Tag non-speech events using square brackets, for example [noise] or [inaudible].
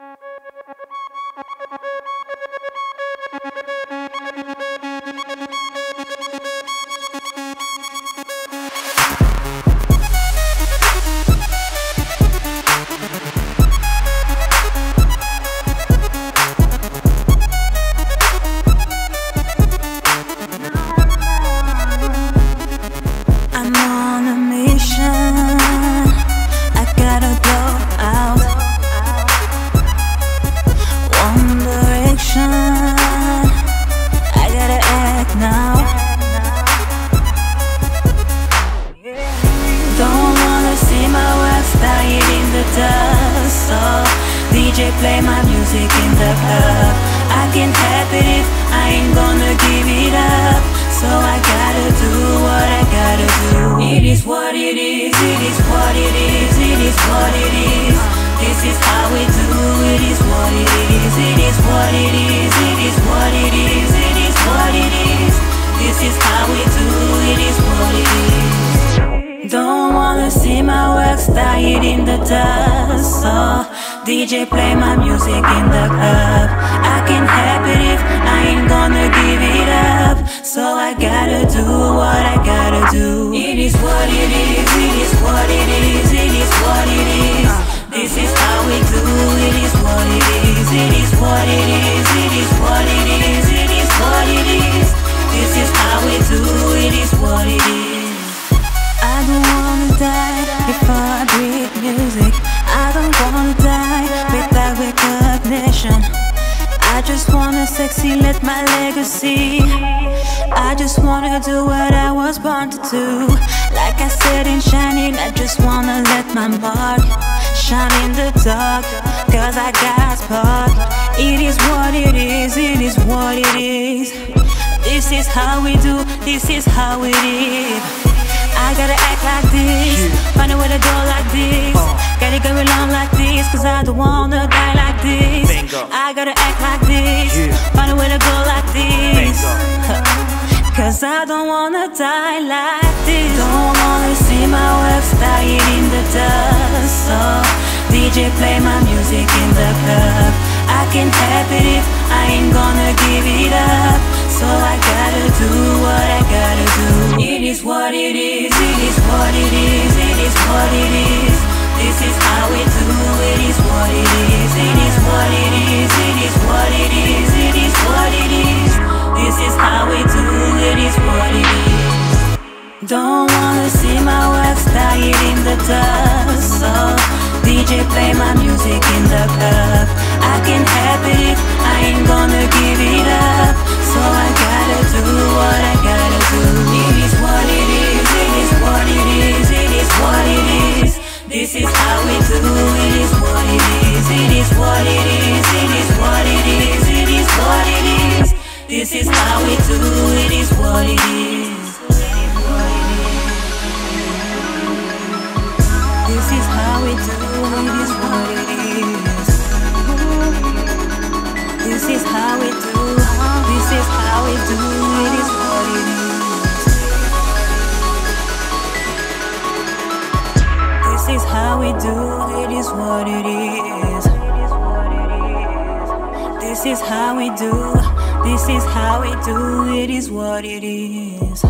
I'm [laughs] DJ play my music in the club. I can't help it if I ain't gonna give it up. So I gotta do what I gotta do. It is what it is, it is what it is, it is what it is. This is how we do, it is what it is, it is what it is, it is what it is, it is what it is. This is how we do, it is what it is. Don't wanna see my work dying in the dust. So DJ play my music in the club. I can't help it if I ain't gonna give it up. So I gotta do what I gotta do. It is what it is, it is what it is, it is what it is. This is how we do, it is what it is, it is what it is, it is what it is, recognition. I just wanna sexy, let my legacy. I just wanna do what I was born to do. Like I said in Shining, I just wanna let my mark shine in the dark. Cause I got spark. It is what it is, it is what it is. This is how we do, this is how it is. I gotta act like this, find a way to go like this. Uh. Gotta go along like this, cause I don't wanna die like this. I gotta act like this, Yeah. find a way to go like this. [laughs] Cause I don't wanna die like this. Don't wanna see my works dying in the dust. So DJ play my music in the club. I can't help it if I ain't gonna give it up. So I gotta do what I gotta do. It is what it is, it is what it is, it is what it is. This is how we do, it is what it is, it is what it is Don't wanna see my works dying in the dust. So DJ play my music in the club. I can't help it I ain't gonna give it up. So I gotta do what I gotta do. It is what it is, it is what it is, it is what it is. This is how we do, it is what it is, it is what it is, it is what it is, it is what it is. This is how we do, it is what it is. Is how we do, this is how we do, it is what it is. This is how we do, it is what it is. This is how we do, this is how we do, it is what it is.